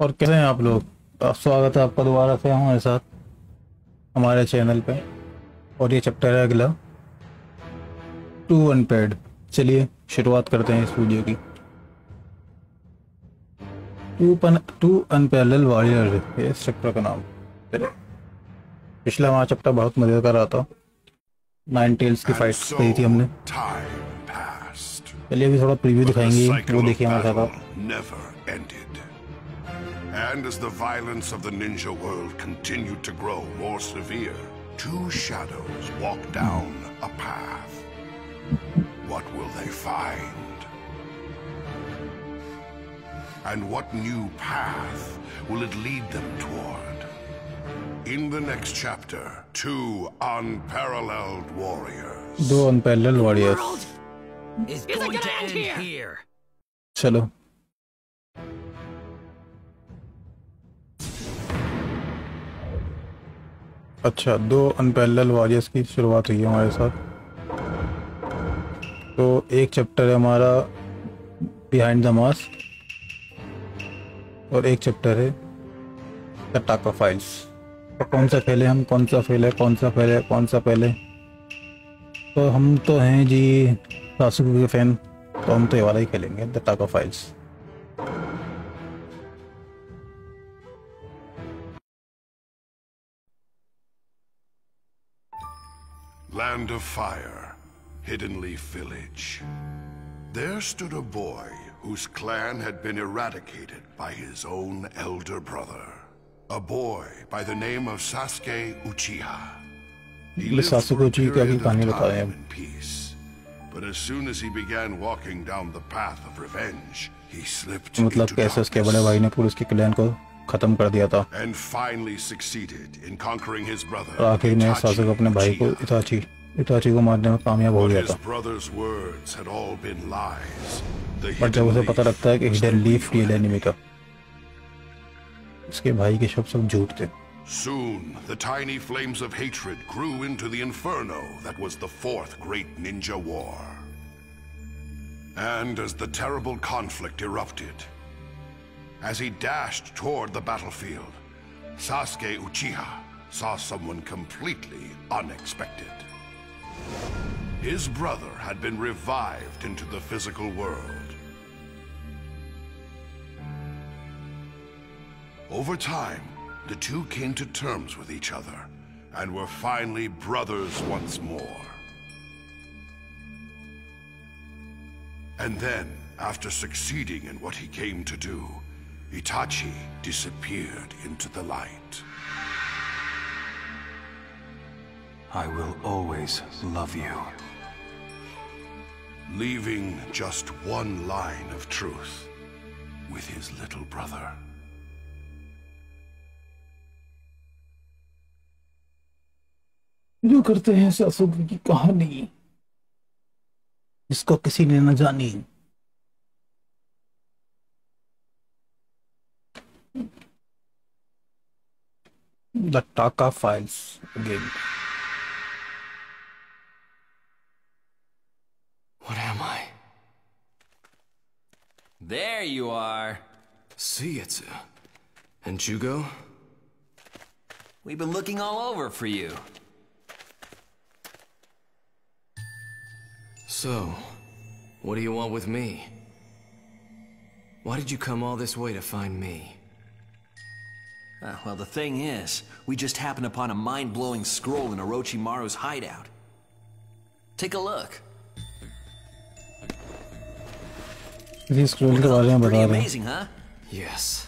और कैसे हैं आप लोग? आप स्वागत है आपका दोबारा से हमारे साथ हमारे चैनल पे। और ये चैप्टर है अगला। टू अनपेड चलिए शुरुआत करते हैं इस वीडियो की। टू पन टू अनपैरल वॉरियर है इस चैप्टर का नाम। चलिए। पिछला हमारा चैप्टर बहुत मज़े का रहा था। नाइन टेल्स की फाइट कही थी हमने। चलिए अभी थोड़ा प्रीव्यू दिखाएँगे। वो देखिए हमारे साथ आप. And as the violence of the ninja world continued to grow more severe, two shadows walked down a path. What will they find? And what new path will it lead them toward? In the next chapter, two unparalleled warriors. Two unparalleled warriors. Is going to end here. Chalo. अच्छा दो अनपैरल warriors की शुरुआत हुई है हमारे साथ। तो एक चैप्टर है हमारा बिहाइंड द मास और एक चैप्टर है द टाका फाइल्स तो कौन सा खेले हम, कौन सा है, कौन सा है, कौन सा पहले तो हम तो हैं जी सासुकू के फ़ैन तो हम तो ये वाला ही खेलेंगे the Taka files Land of Fire, Hidden Leaf Village. There stood a boy whose clan had been eradicated by his own elder brother. A boy by the name of Sasuke Uchiha. He lived for a period of time in peace. But as soon as he began walking down the path of revenge, he slipped into darkness. ने पूरे खत्म कर दिया था. और आखिर में Itachi सासुके अपने भाई को इताची इताची को मारने में कामयाब हो गया था बट जब उसे पता लगता है कि हिडन लीफ रियल. एनिमी का उसके भाई के शब्द सब झूठ थे Soon, the tiny flames of hatred grew into the inferno that was the fourth great ninja war. And as the terrible conflict erupted, as he dashed toward the battlefield, Sasuke Uchiha saw someone completely unexpected. His brother had been revived into the physical world. Over time, the two came to terms with each other and were finally brothers once more. And then, after succeeding in what he came to do, Itachi disappeared into the light. I will always love you. leaving just one line of truth with his little brother. जो करते हैं सासुके की कहानी जिसको किसी ने न जानी the Taka files again. What am I? There you are. See, it's... Uh, and Jugo? We've been looking all over for you. So, what do you want with me? Why did you come all this way to find me? Uh, well, the thing is, we just happened upon a mind-blowing scroll in Orochimaru's hideout. Take a look. इसी scroll के बारे में बता Pretty रहे हैं amazing, huh? Yes.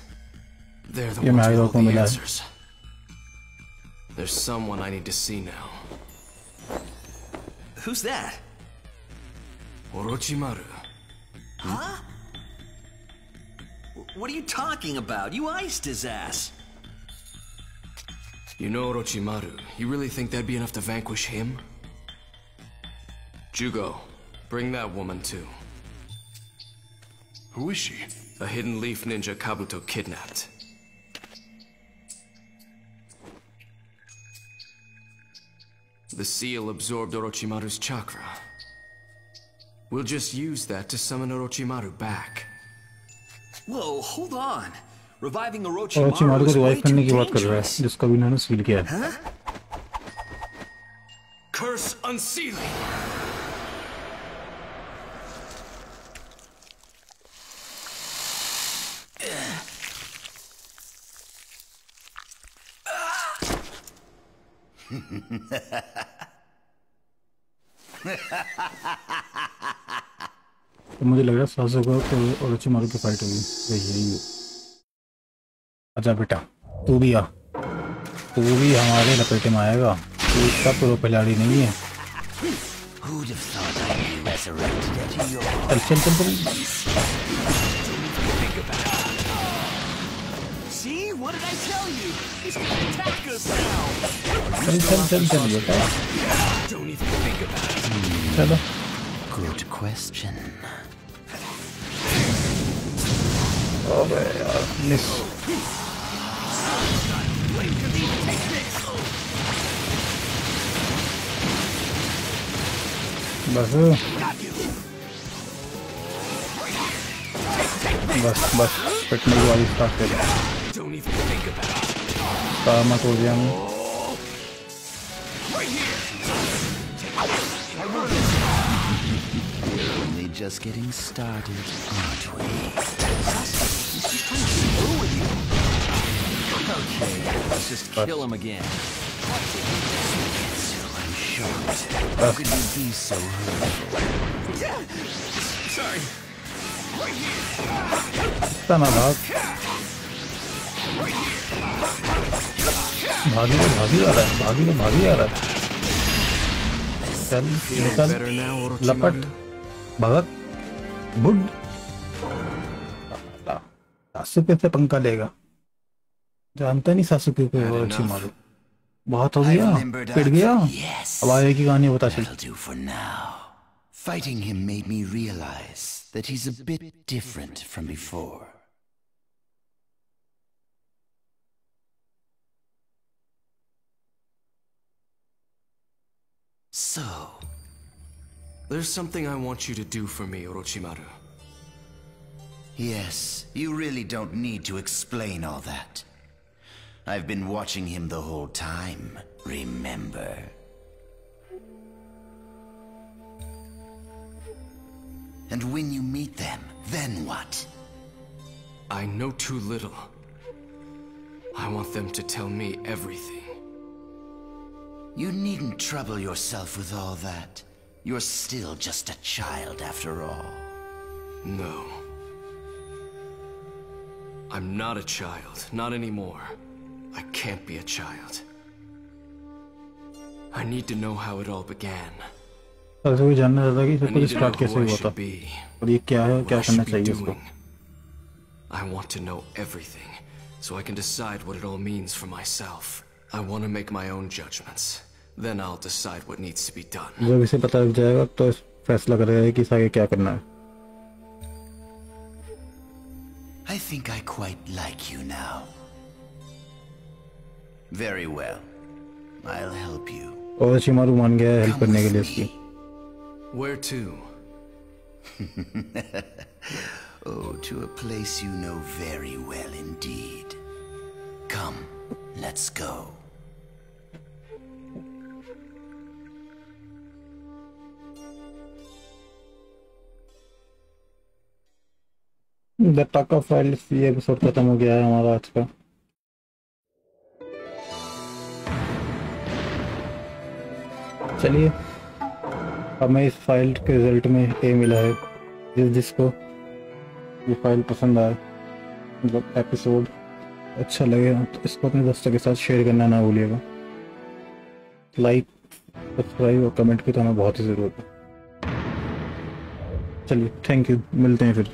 They're the ये ones मैं with all को the मिला है। answers. There's someone I need to see now. Who's that? Orochimaru. Huh? What are you talking about? You iced his ass. You know Orochimaru. You really think that'd be enough to vanquish him? Jugo, bring that woman too. Who is she? A hidden leaf ninja Kabuto kidnapped. The seal absorbed Orochimaru's chakra. We'll just use that to summon Orochimaru back. Whoa, hold on. Reviving Orochimaru को revive करने की बात कर रहा है. जिसका भी इन्होंने सील किया है। Curse unsealing! तो मुझे लग रहा है सासुका को और चिमारू की फाइट होगी। यही यही अच्छा बेटा तू भी आ। तू भी हमारे लपेटे में आएगा। तू इसका प्रो तो खिलाड़ी नहीं है। चल चल चल चल। चल चल चल बेटा। चलो। चलो good question. अबे यार मिस बस बस बस पिटने की वाली स्टार्ट कर Don't even think about it. कामा तोड़ दिया हमने Only just getting started, aren't we? Okay, let's just kill him again. I'm shocked. How could you be so hurtful? Sorry. इतना ना भाग भागी तो भागी आ रहा है भागी तो भागी आ रहा है चल निकल Better now, लपट Orochimaru? भगत बुड सासुके से पंखा लेगा जानता नहीं सासुके को Had अच्छी enough. मालूम बहुत हो गया limbered पिट up. गया Yes. अब आगे की कहानी बता चल That'll do for now. Fighting him made me realize that he's a bit different from before. So, there's something I want you to do for me, Orochimaru. Yes, you really don't need to explain all that. I've been watching him the whole time, remember? And when you meet them, then what? I know too little. I want them to tell me everything. You needn't trouble yourself with all that. You're still just a child after all. No. I'm not a child, not anymore. I can't be a child. I need to know how it all began. ऐसे कोई जानना चाहता कि I सब need कुछ to know start कैसे who I हुआ था should be, और ये क्या है what क्या I करना should be चाहिए उसको doing. I want to know everything, so I can decide what it all means for myself. I want to make my own judgments. Then I'll decide what needs to be done. जब इसे पता लग जाएगा तो इस फैसला करेगा कि इसे आगे क्या करना है I think I quite like you now. Very well. I'll help you. और शिमारू मान गया है हेल्प Come करने के with लिए me. इसकी Where to? Oh, to a place you know very well indeed. Come, let's go. The talk of files ये episode खत्म हो गया है हमारा आज का चलिए। हमें इस फ़ाइल के रिज़ल्ट में ए मिला है। जिस जिसको ये फ़ाइल पसंद आए मतलब एपिसोड अच्छा लगे तो इसको अपने दोस्तों के साथ शेयर करना ना भूलिएगा। लाइक सब्सक्राइब और कमेंट की तो हमें बहुत ही ज़रूरत है। चलिए थैंक यू मिलते हैं फिर।